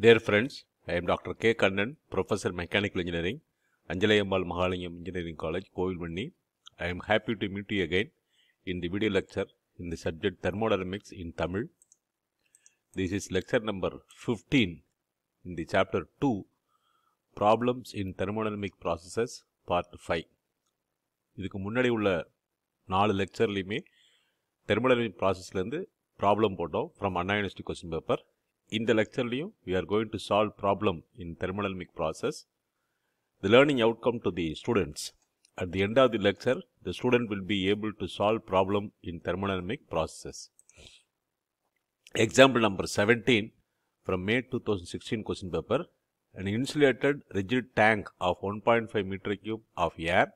Dear friends, I am Dr. K. Kannan, Professor Mechanical Engineering, Anjalayambal Mahalingam Engineering College, Kovilmani. I am happy to meet you again in the video lecture in the subject Thermodynamics in Tamil. This is lecture number 15 in the chapter 2 Problems in Thermodynamic Processes Part 5. இதுக்கு முன்னாடி உள்ள நாலு லெக்சர்லையுமே thermodynamic ப்ராசஸ்லேருந்து problem போட்டோம் from Anna University question paper In the lecture video, we are going to solve problem in thermodynamic process. The learning outcome to the students. At the end of the lecture, the student will be able to solve problem in thermodynamic processes. Example number 17 from May 2016 question paper. An insulated rigid tank of 1.5 meter cube of air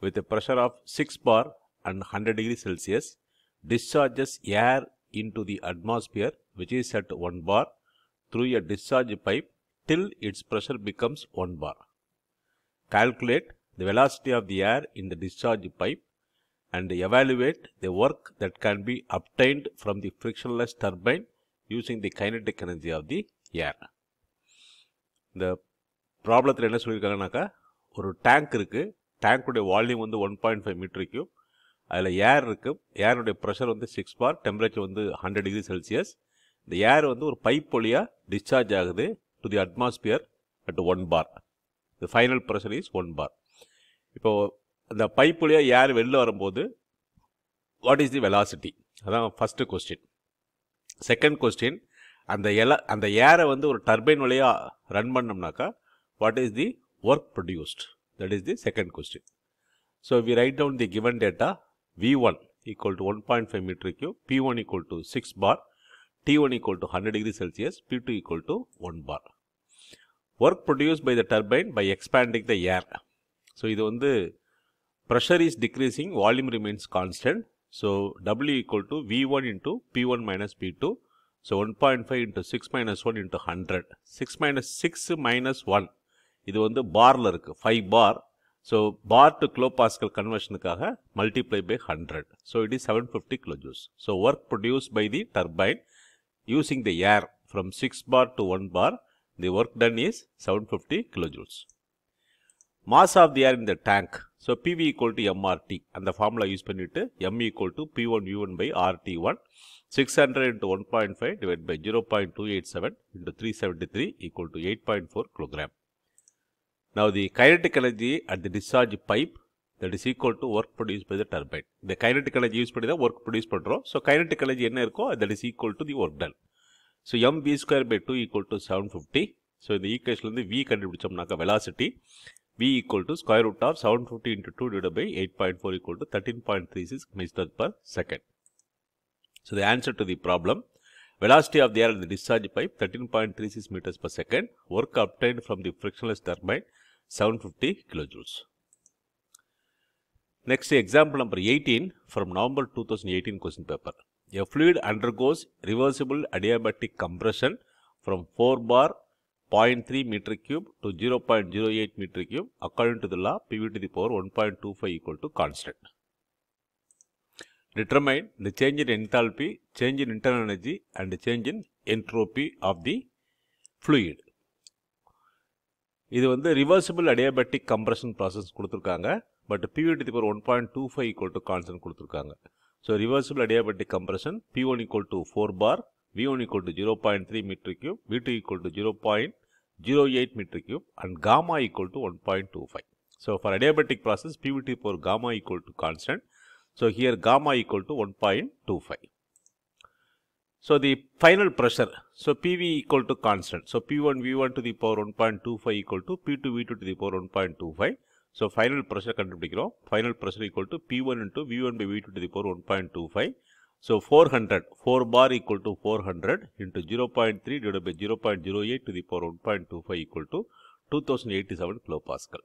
with a pressure of 6 bar and 100 degrees Celsius discharges air into the atmosphere which is at 1 bar through a discharge pipe till its pressure becomes 1 bar. Calculate the velocity of the air in the discharge pipe and evaluate the work that can be obtained from the frictionless turbine using the kinetic energy of the air. இந்த ப்ராப்ளத்தில் என்ன சொல்லியிருக்காங்கனாக்கா ஒரு tank இருக்குது டேங்க்குடைய volume வந்து one point five metre cube அதில் air இருக்குது ஏருடைய ப்ரெஷர் வந்து சிக்ஸ் பார் டெம்பரேச்சர் வந்து ஹண்ட்ரட் டிகிரி செல்சியஸ் இந்த ஏர் வந்து ஒரு பைப் வழியாக டிஸ்சார்ஜ் ஆகுது to the atmosphere at one bar the final pressure is one bar இப்போது அந்த பைப் வழியாக ஏர் வெளில வரும்போது வாட் இஸ் தி வெலாசிட்டி அதான் ஃபஸ்ட்டு கொஸ்டின் செகண்ட் கொஸ்டின் அந்த எல அந்த ஏரை வந்து ஒரு டர்பைன் வழியாக run பண்ணோம்னாக்கா what is the work produced that is the second question so we write down the given data V one equal to 1.5 meter cube, P1 equal to six bar T1 equal to 100 degree Celsius, P2 equal to 1 bar. Work produced by the turbine by expanding the air. So, இது the pressure is decreasing, volume remains constant. So, W equal to V1 into P1 minus P2. So, 1.5 into 6 minus 1 into 100. 6 minus 6 minus 1. இது வந்து பார்ல bar, 5 bar. So bar to kilopascal conversion கன்வர்ஷனுக்காக multiply by by 100. So it is 750 kilojoules. So work produced by the turbine using the air from six bar to one bar the work ton is seven fifty kilo joules mass of the air in the tank so PV equal to MRT அந்த formula use பண்ணிவிட்டு M equal to be one you one by RT one 600 into 1.5 divided by 0.287 into 373 equal to 8.4 kilogram. Now the kinetic energy at the discharge pipe that is equal to work produced by the turbine. The kinetic energy use பண்ணி தான் work produce பண்ணுறோம் so kinetic energy என்ன இருக்கோ that is equal to the work done. So M V square by two equal to seven fifty so இந்த ஈக்குவேஷன்லேருந்து V கண்டுபிடிச்சோம்னாக்கா velocity V equal to square root of seven fifty into two divide by eight point four equal to thirteen point three six metre per second So the answer to the problem, velocity of the air in the discharge pipe 13.36 meters per second, work obtained from the frictionless turbine 750 kilojoules. Next example number 18 from November 2018 question paper. A fluid undergoes reversible adiabatic compression from 4 bar 0.3 meter cube to 0.08 meter cube according to the law PV to the power 1.25 equal to constant. determine the change in enthalpy, change in internal energy and change in entropy of the fluid. இது வந்து reversible adiabatic compression process கொடுத்துருக்காங்க but பிவிடி power one point two five equal to constant கொடுத்துருக்காங்க so reversible adiabatic compression B one equal to four bar we one equal to zero point three metre cube we do equal to zero point zero eight metre cube and gamma equal to one point two five so for adiabatic process பிவிடி power gamma equal to constant So here gamma equal to 1.25. So the final pressure, so PV equal to constant. So P1 V1 to the power 1.25 equal to P2 V2 to the power 1.25. So final pressure கண்டுபிடிக்கிறோம் final pressure equal to P1 into V1 by V2 to the power 1.25. So 400, 4 bar equal to 400 into 0.3 divided by 0.08 to the power 1.25 equal to 2087 kilopascal.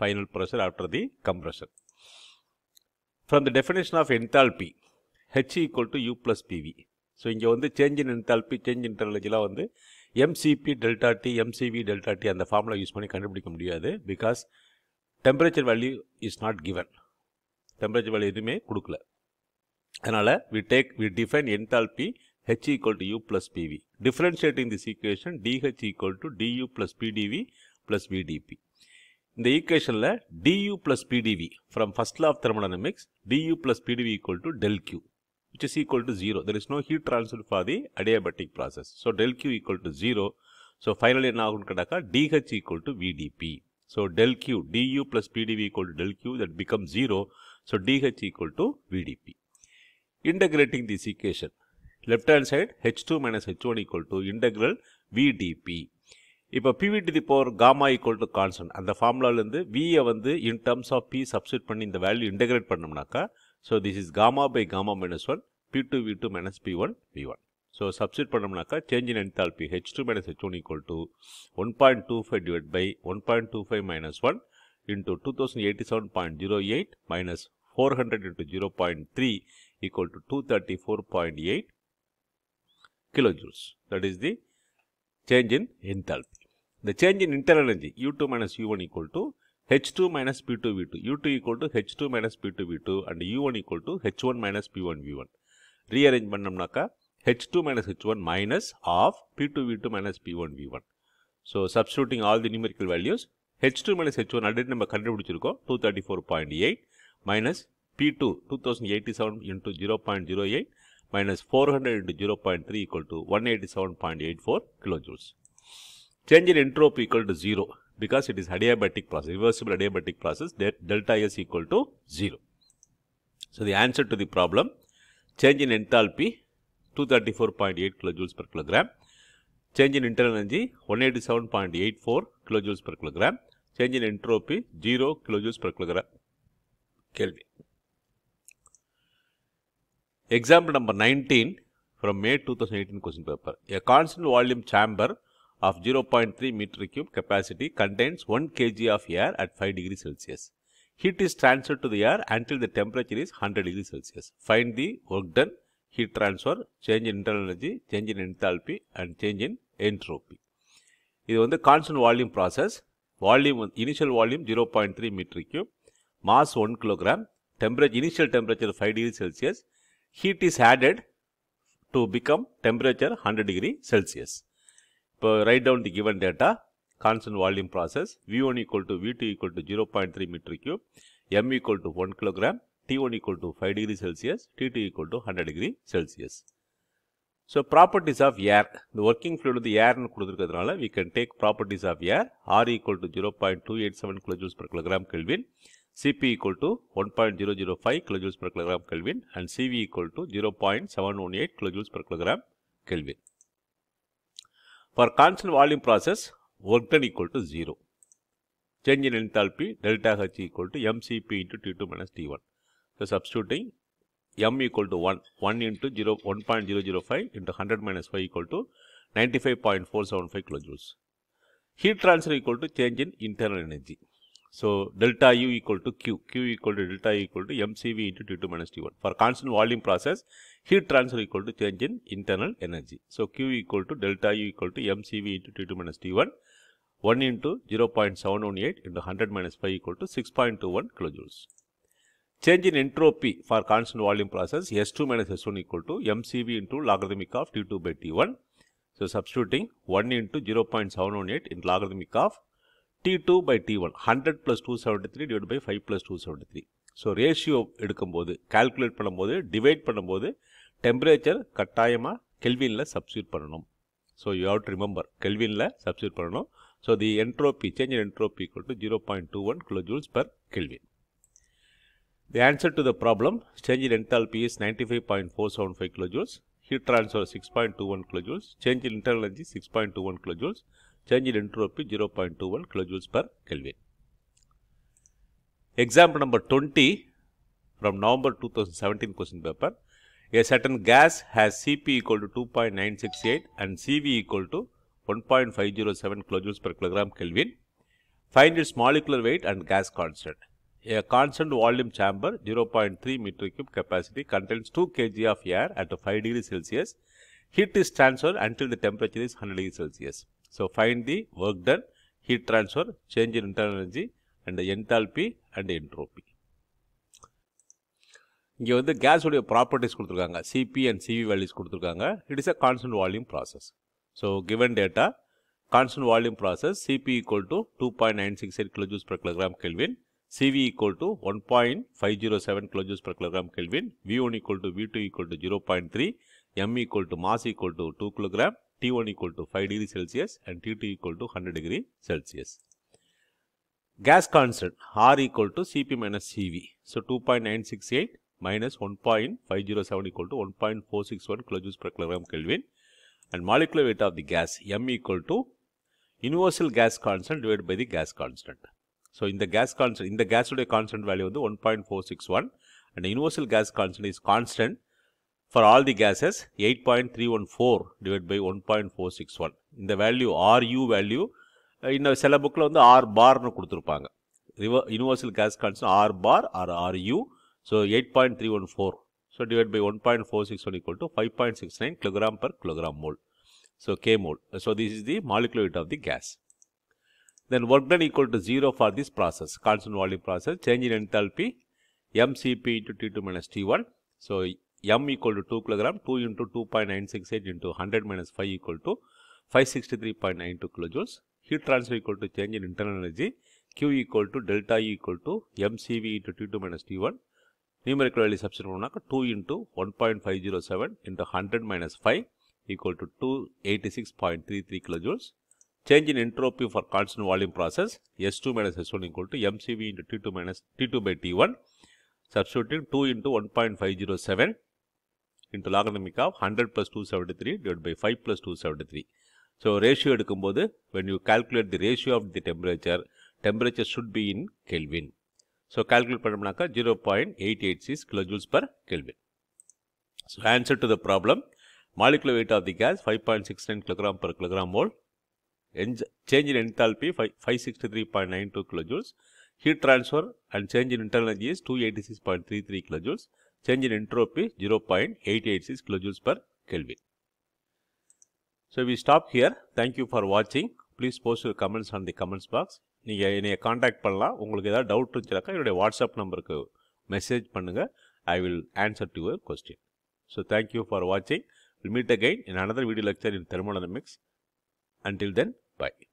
Final pressure after the compression. From the definition of enthalpy, H equal to U plus PV. So இங்கே வந்து change in enthalpy change in டெர்லஜிலாம் வந்து MCB delta D MCV delta D அந்த formula use பண்ணி கண்டுபிடிக்க முடியாது because temperature value is not given temperature value எதுவுமே கொடுக்கல. அதனால் we take we define enthalpy H equal to U plus PV differentiating this equation DH equal to DU plus PDV plus VDP இந்த ஈக்குவேஷனில் DU plus PDV from first law of thermodynamics DU plus PDV equal to del Q which is equal to zero there is no heat transfer for the adiabatic process so del Q equal to zero so final என்ன ஆகும்னு கேட்டாக்கா DH equal to VDP So del Q du plus PdV equal to del Q that becomes 0. So DH equal to VdP. Integrating this equation left hand side H2 minus H1 equal to integral VdP. இப்போ PV to the power gamma equal to constant அந்த ஃபார்முலாலேருந்து Vயை வந்து in terms of P substitute பண்ணி இந்த value integrate பண்ணோம்னாக்கா so this is gamma by gamma minus 1 P2 V2 minus P1 V1 so substitute பண்ணோம்னாக்கா change in enthalpy H2 minus H1 equal to 1.25 divided by 1.25 minus 1 into 2087.08 minus 400 into 0.3 equal to 234.8 kilojoules. That is the change in enthalpy. The change in internal energy U2 minus U1 equal to H2 minus P2 V2. U2 equal to H2 minus P2 V2 and U1 equal to H1 minus P1 V1. Rearrange பண்ணோம்னாக்கா H2 minus H1 minus of P2 V2 minus P1 V1. So substituting all the numerical values H2 minus H1 already நம்ம கண்டுபிடிச்சிருக்கோம் 234.8 minus P2 2087 into 0.08 minus 400 into 0.3 equal to 187.84 kilojoules. Change in entropy equal to 0 because it is adiabatic process, reversible adiabatic process that delta S equal to 0. So the answer to the problem, change in enthalpy 234.8 kilojoules per kilogram, change in internal energy 187.84 kilojoules per kilogram, change in entropy 0 kilojoules per kilogram. Kelvin. Example number 19 from May 2018 question paper. A constant volume chamber of 0.3 meter cube capacity contains 1 kg of air at 5 degrees Celsius. Heat is transferred to the air until the temperature is 100 degrees Celsius. Find the work done, heat transfer, change in internal energy, change in enthalpy and change in entropy. இது வந்து constant volume process volume initial volume zero point three metre cube mass one kilogram temperature initial temperature five degree Celsius heat is added to become temperature hundred degree Celsius இப்போ right down the given data constant volume process we one equal to we do equal to zero point three metre cube M equal to one kilogram D one equal to five degree Celsius D two equal to hundred degree Celsius so properties of air இந்த working flute வந்து ஏர்னு கொடுத்துருக்கிறதுனால we can take properties of air R equal to zero point two eight seven kilojoules per kilogram kelvin CP equal to one point zero zero five kilojoules per kilogram kelvin and CV equal to zero point seven one eight kilojoules per kilogram kelvin for constant volume process work done equal to zero change in enthalpy delta H equal to mCp into T2 minus T1. So substituting m equal to 1, 1 into 0, 1.005 into 100 minus 5 equal to 95.475 kilojoules. Heat transfer equal to change in internal energy. So delta U equal to Q, Q equal to delta U equal to mCV into T2 minus T1. For constant volume process, heat transfer equal to change in internal energy. So Q equal to delta U equal to mCV into T2 minus T1. 1 into 0.718 into 100 minus 5 equal to 6.21 kilojoules. Change in entropy for constant volume process S2 minus S1 equal to mCV into logarithmic of T2 by T1. So substituting 1 into 0 0.718 in logarithmic of T2 by T1 100 plus 273 divided by 5 plus 273. So ratio எடுக்கும்போது calculate பண்ணும்போது divide பண்ணும்போது temperature கட்டாயமாக கெல்வினில் substitute பண்ணணும் So, you have to remember கெல்வினில் substitute பண்ணணும் So, the entropy change in entropy equal to 0.21 kilojoules per Kelvin. The answer to the problem, change in enthalpy is 95.475 kilojoules, heat transfer 6.21 kilojoules, change in internal energy 6.21 kilojoules, change in entropy 0.21 kilojoules per Kelvin. Example number 20 from November 2017 question paper. A certain gas has Cp equal to 2.968 and Cv equal to 1.507 kilojoules per kilogram Kelvin. Find its molecular weight and gas constant. A constant volume chamber 0.3 meter cube capacity contains 2 kg of air at 5 degrees Celsius. Heat is transferred until the temperature is 100 degrees Celsius. So find the work done, heat transfer, change in internal energy and the enthalpy and entropy. இங்கே வந்து கேஸுடைய properties கொடுத்துருக்காங்க CP and CV values கொடுத்துருக்காங்க it is a constant volume process so given data constant volume process CP equal to two point nine six eight கிலோஜூஸ் per kilogram Kelvin CV equal to 1.507 kilojoules per kilogram Kelvin, V1 equal to V2 equal to 0.3, M equal to mass equal to 2 kilogram, T1 equal to 5 degree Celsius and T2 equal to 100 degree Celsius. Gas constant R equal to Cp minus Cv. So 2.968 minus 1.507 equal to 1.461 kilojoules per kilogram Kelvin and molecular weight of the gas M equal to universal gas constant divided by the gas constant. So இந்த gas constant இந்த கேஸுடைய constant value வந்து one point four six one and universal gas constant is constant for all the gases eight point three one four divide by one point four six one இந்த value RU value இன்னும் சில புக்கில் வந்து R பார்னு கொடுத்துருப்பாங்க. River universal gas constant R bar R RU so eight point three one four so divide by one point four six one equal to five point six nine kilogram per kilogram mole so K mole so this is the molecular of the gas. then work done equal to 0 for this process constant volume process change in enthalpy mcp into t2 minus t1 so m equal to 2 kilogram 2 into 2.968 into 100 minus 5 equal to 563.92 kilojoules heat transfer equal to change in internal energy q equal to delta e equal to mcv into t2 minus t1 numerical value substitute பண்ணாக்க 2 into 1.507 into 100 minus 5 equal to 286.33 kilojoules change in entropy for constant volume process S2 minus S1 equal to mCV into T2 minus T2 by T1 substituting 2 into 1.507 into logarithmic of 100 plus 273 divided by 5 plus 273. So, ratio எடுக்கும்போது when you calculate the ratio of the temperature, temperature should be in Kelvin. So, calculate பண்ணோம்னாக்கா 0.886 kilojoules per Kelvin. So, answer to the problem, molecular weight of the gas 5.69 kilogram per kilogram mole change in enthalpy 563.92 kilojoules heat transfer and change in internal energy is 286.33 kilojoules change in entropy 0.886 kilojoules per kelvin so we stop here thank you for watching please post your comments on the comments box நீங்கள் என்னைய contact பண்ணலாம் உங்களுக்கு ஏதாவது doubt இருந்துச்சுனாக்கா என்னுடைய WhatsApp நம்பருக்கு message பண்ணுங்கள் I will answer to your question so thank you for வாட்சிங் will meet again in another video lecture in thermodynamics Until then bye.